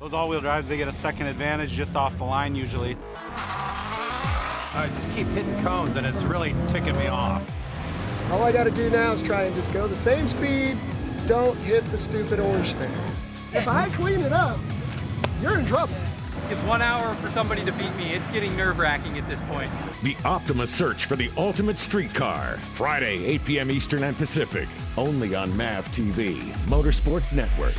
Those all-wheel drives, they get a second advantage just off the line usually. I just keep hitting cones and it's really ticking me off. All I got to do now is try and just go the same speed. Don't hit the stupid orange things. If I clean it up, you're in trouble. It's one hour for somebody to beat me. It's getting nerve-wracking at this point. The Optima search for the ultimate street car. Friday, 8 p.m. Eastern and Pacific. Only on MAV TV, Motorsports Network.